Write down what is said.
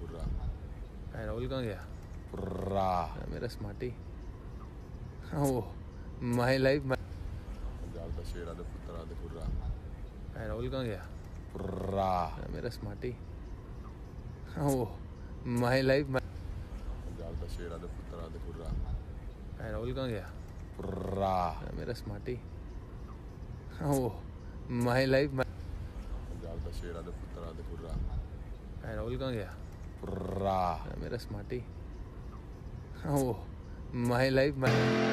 पुर्रा राहुल कहाँ गया? पुर्रा मेरा स्मार्टी हाँ, वो माय लाइफ पुर्रा राहुल कहाँ गया? पुर्रा मेरा स्मार्टी हाँ, वो माय लाइफ पुर्रा राहुल कहाँ गया? पुर्रा मेरा स्मार्टी हाँ, वो माय लाइफ पुर्रा राहुल कहाँ गया मेरा smarty oh my life my